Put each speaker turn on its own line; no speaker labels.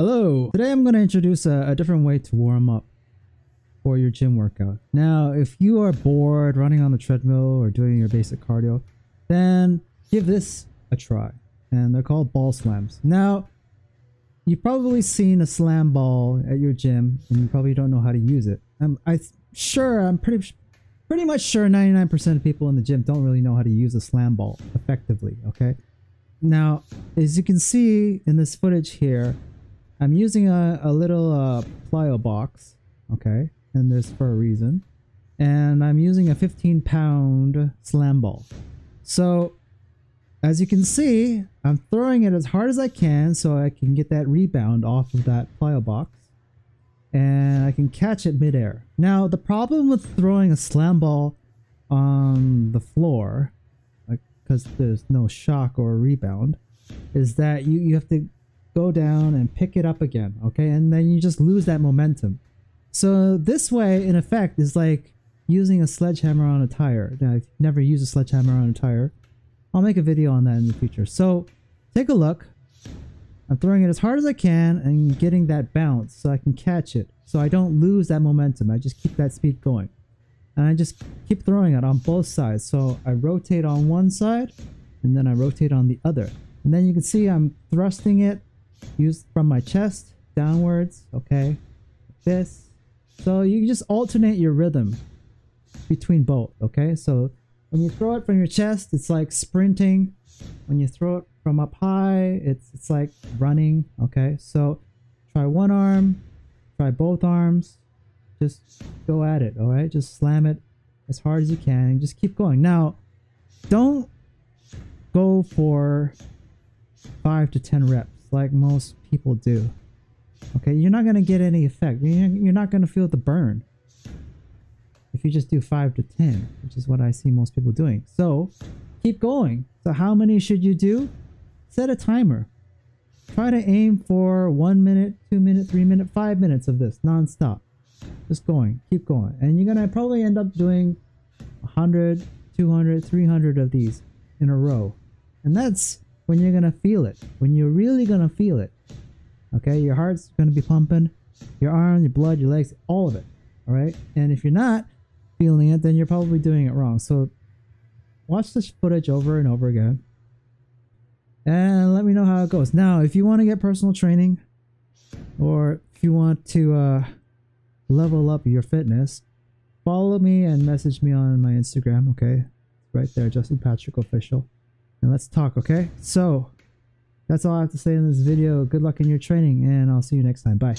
Hello! Today I'm going to introduce a, a, different way to warm up for your gym workout. Now, if you are bored running on the treadmill or doing your basic cardio, then give this a try. And they're called ball slams. Now, you've probably seen a slam ball at your gym and you probably don't know how to use it. I'm I sure, I'm pretty pretty much sure 99% of people in the gym don't really know how to use a slam ball effectively, okay? Now, as you can see in this footage here, I'm using a, a little uh, plyo box, okay, and this for a reason. And I'm using a 15 pound slam ball. So, as you can see, I'm throwing it as hard as I can so I can get that rebound off of that plyo box. And I can catch it midair. Now, the problem with throwing a slam ball on the floor, because like, there's no shock or rebound, is that you, you have to go down and pick it up again, okay? And then you just lose that momentum. So this way, in effect, is like using a sledgehammer on a tire. Now, you've never used a sledgehammer on a tire, I'll make a video on that in the future. So take a look. I'm throwing it as hard as I can and getting that bounce so I can catch it. So I don't lose that momentum. I just keep that speed going. And I just keep throwing it on both sides. So I rotate on one side and then I rotate on the other. And then you can see I'm thrusting it Use from my chest downwards, okay? This. So you just alternate your rhythm between both, okay? So when you throw it from your chest, it's like sprinting. When you throw it from up high, it's it's like running, okay? So try one arm, try both arms. Just go at it, all right? Just slam it as hard as you can. Just keep going. Now, don't go for 5 to 10 reps like most people do. Okay, you're not to get any effect. You're not to feel the burn if you just do 5 to 10, which is what I see most people doing. So, keep going. So how many should you do? Set a timer. Try to aim for 1 minute, 2 minute, 3 minute, 5 minutes of this non-stop. Just going. Keep going. And you're going to probably end up doing 100, 200, 300 of these in a row. And that's when you're gonna feel it. When you're really gonna feel it. Okay, your heart's gonna be pumping, your arms, your blood, your legs, all of it. All right, and if you're not feeling it, then you're probably doing it wrong. So watch this footage over and over again, and let me know how it goes. Now, if you want to get personal training, or if you want to uh, level up your fitness, follow me and message me on my Instagram. Okay, right there, Justin Patrick Official and let's talk, okay? So, that's all I have to say in this video. Good luck in your training, and I'll see you next time. Bye.